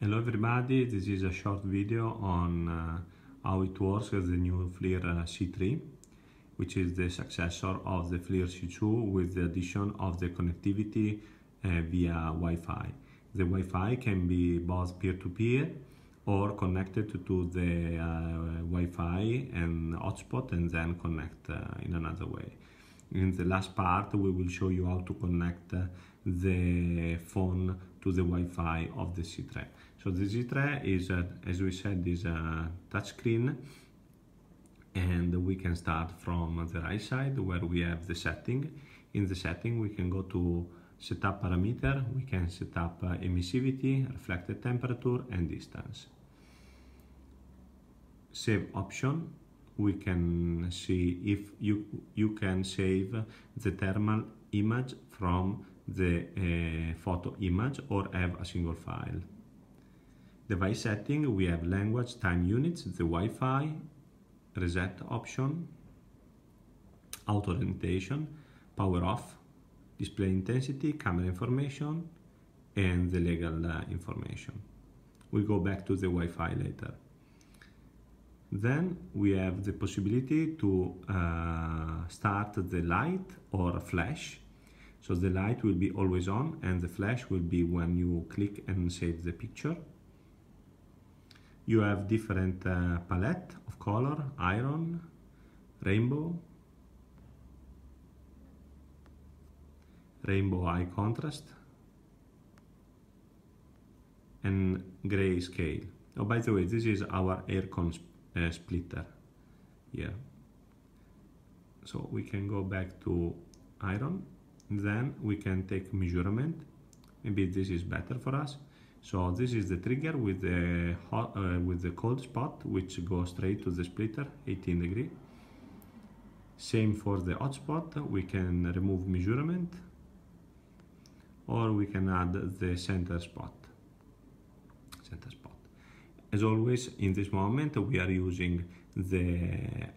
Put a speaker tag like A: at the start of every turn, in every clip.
A: Hello everybody, this is a short video on uh, how it works with the new FLIR uh, C3 which is the successor of the FLIR C2 with the addition of the connectivity uh, via Wi-Fi. The Wi-Fi can be both peer-to-peer -peer or connected to the uh, Wi-Fi and hotspot and then connect uh, in another way. In the last part we will show you how to connect the phone to the Wi-Fi of the C3. So the C3 is, uh, as we said, is a touchscreen and we can start from the right side where we have the setting. In the setting we can go to setup parameter, we can set up uh, emissivity, reflected temperature and distance. Save option, we can see if you, you can save the thermal image from the uh, photo image or have a single file. Device setting, we have language, time units, the Wi-Fi, reset option, auto orientation, power off, display intensity, camera information, and the legal uh, information. We'll go back to the Wi-Fi later. Then we have the possibility to uh, start the light or flash so the light will be always on and the flash will be when you click and save the picture. You have different uh, palette of color, iron, rainbow, rainbow high contrast, and gray scale. Oh, by the way, this is our aircon uh, splitter. Here. So we can go back to iron. Then we can take measurement. Maybe this is better for us. So this is the trigger with the hot uh, with the cold spot which goes straight to the splitter 18 degree. Same for the hot spot. We can remove measurement. Or we can add the center spot. Center spot as always in this moment we are using the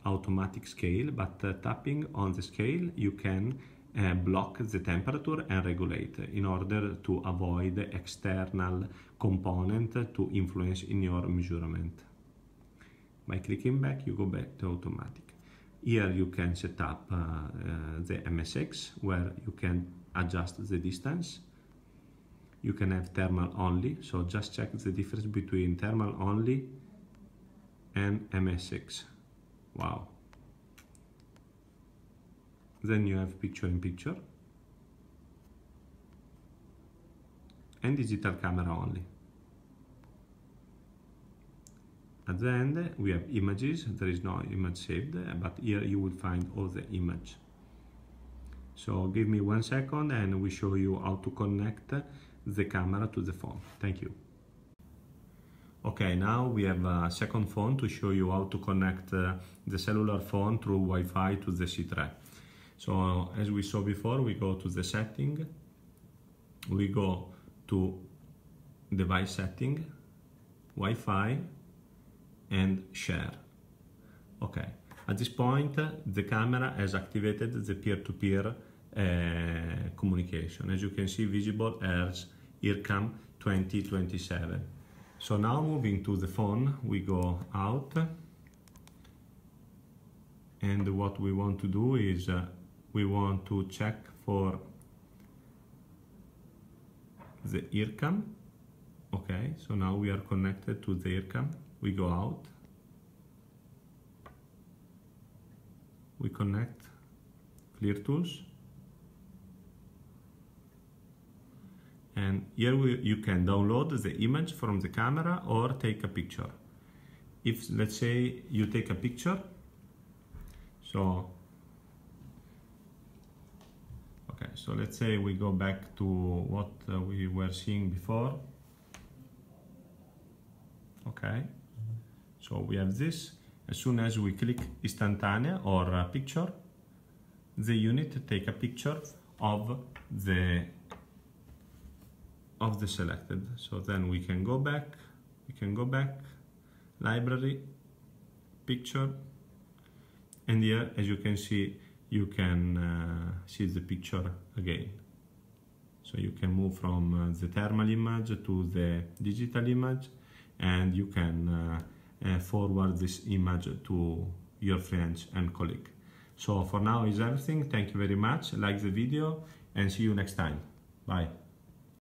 A: automatic scale but uh, tapping on the scale you can uh, block the temperature and regulate in order to avoid external component to influence in your measurement. By clicking back, you go back to automatic. Here you can set up uh, uh, the MSX where you can adjust the distance. You can have thermal only, so just check the difference between thermal only and MSX. Wow, then you have picture in picture. And digital camera only. At the end we have images. There is no image saved but here you will find all the image. So give me one second and we show you how to connect the camera to the phone thank you Okay, now we have a second phone to show you how to connect uh, the cellular phone through Wi-Fi to the C3. So as we saw before, we go to the setting, we go to device setting, Wi-Fi, and share. Okay, at this point, the camera has activated the peer-to-peer -peer, uh, communication. As you can see, visible as EarCam 2027. So now moving to the phone, we go out. And what we want to do is uh, we want to check for the earcam okay so now we are connected to the earcam we go out. We connect FLIR tools and here we, you can download the image from the camera or take a picture if let's say you take a picture so Okay, so let's say we go back to what uh, we were seeing before. Okay, so we have this. As soon as we click instantanea or picture, the unit take a picture of the of the selected. So then we can go back, we can go back, library, picture, and here as you can see you can uh, see the picture again. So you can move from uh, the thermal image to the digital image and you can uh, uh, forward this image to your friends and colleague. So for now is everything. Thank you very much. Like the video and see you next time. Bye.